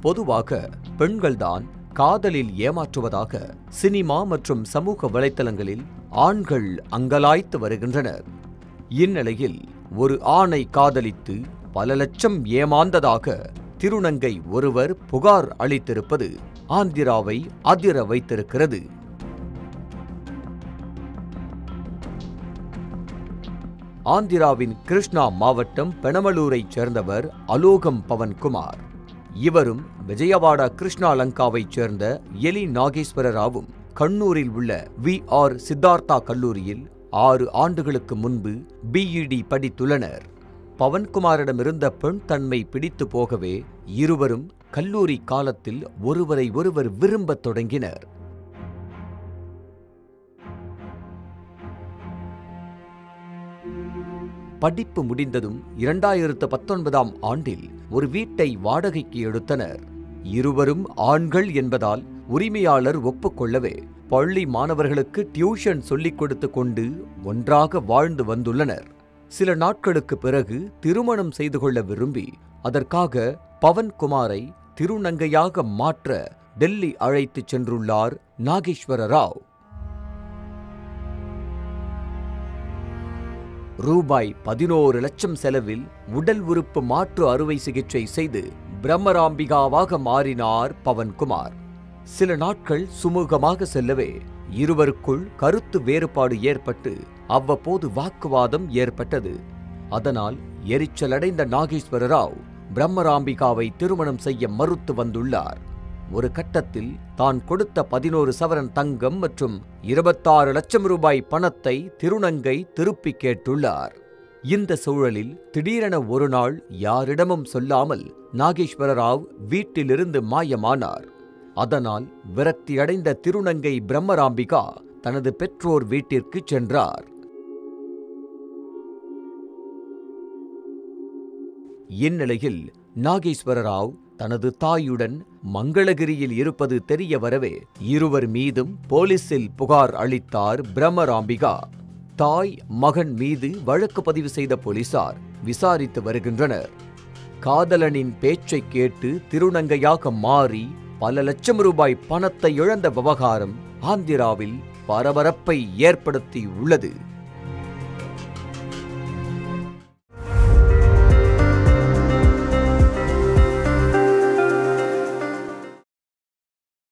பொதுவாக பெண்கள்தான் காதலில் ஏமாற்றுவதாக சினிமா மற்றும் சமூக வலைத்தளங்களில் ஆண்கள் அங்கலாய்த்து வருகின்றனர். இந்நிலையில் ஒரு ஆணை காதலித்து பல லட்சம் ஏமாந்ததாக திருநங்கை ஒருவர் புகார் அளித்திருப்பது ஆந்திராவை அதிர வைத்திருக்கிறது. ஆந்திராவின் கிருஷ்ணா மாவட்டம் பெணமலூரைச் சேர்ந்தவர் அலோகம் பவன்குமார். இவரும் விஜயவாடா கிருஷ்ணா லங்காவைச் சேர்ந்த எலி நாகேஸ்வர ராவும் கண்ணூரில் உள்ள வி ஆர் சித்தார்த்தா கல்லூரியில் ஆறு ஆண்டுகளுக்கு முன்பு பிஇடி படித்துள்ளனர். பவன்குமாரிடமிருந்த பெண் தன்மை பிடித்து போகவே இருவரும் கல்லூரி காலத்தில் ஒருவரை ஒருவர் விரும்பத் தொடங்கினர். படிப்பு முடிந்ததும் இரண்டாயிரத்து பத்தொன்பதாம் ஆண்டில் ஒரு வீட்டை வாடகைக்கு எடுத்தனர். இருவரும் ஆண்கள் என்பதால் உரிமையாளர் ஒப்புக்கொள்ளவே பள்ளி மாணவர்களுக்கு டியூஷன் சொல்லிக் கொடுத்து கொண்டு ஒன்றாக வாழ்ந்து வந்துள்ளனர். சில நாட்களுக்கு பிறகு திருமணம் செய்து கொள்ள விரும்பி அதற்காக பவன்குமாரை திருநங்கையாக மாற்ற டெல்லி அழைத்துச் சென்றுள்ளார் நாகேஸ்வர ராவ். ரூபாய் பதினோரு லட்சம் செலவில் உடல் உறுப்பு மாற்று அறுவை சிகிச்சை செய்து பிரம்மராம்பிகாவாக மாறினார் பவன்குமார். சில நாட்கள் சுமூகமாக செல்லவே இருவருக்குள் கருத்து வேறுபாடு ஏற்பட்டு அவ்வப்போது வாக்குவாதம் ஏற்பட்டது. அதனால் எரிச்சலடைந்த நாகேஸ்வர ராவ் பிரம்மராம்பிகாவை திருமணம் செய்ய மறுத்து வந்துள்ளார். ஒரு கட்டத்தில் தான் கொடுத்த பதினோரு சவரன் தங்கம் மற்றும் இருபத்தாறு லட்சம் ரூபாய் பணத்தை திருநங்கை திருப்பிக் கேட்டுள்ளார். இந்த சூழலில் திடீரென ஒரு நாள் யாரிடமும் சொல்லாமல் நாகேஸ்வர ராவ் வீட்டிலிருந்து மாயமானார். அதனால் விரக்தியடைந்த திருநங்கை பிரம்மராம்பிகா தனது பெற்றோர் வீட்டிற்கு சென்றார். இந்நிலையில் நாகேஸ்வர ராவ் தனது தாயுடன் மங்களகிரியில் இருப்பது தெரிய வரவே இருவர் மீதும் போலீசில் புகார் அளித்தார் பிரம்மராம்பிகா. தாய் மகன் மீது வழக்கு பதிவு செய்த போலீசார் விசாரித்து வருகின்றனர். காதலனின் பேச்சைக் கேட்டு திருநங்கையாக மாறி பல லட்சம் ரூபாய் பணத்தை இழந்த விவகாரம் ஆந்திராவில் பரபரப்பை ஏற்படுத்தி உள்ளது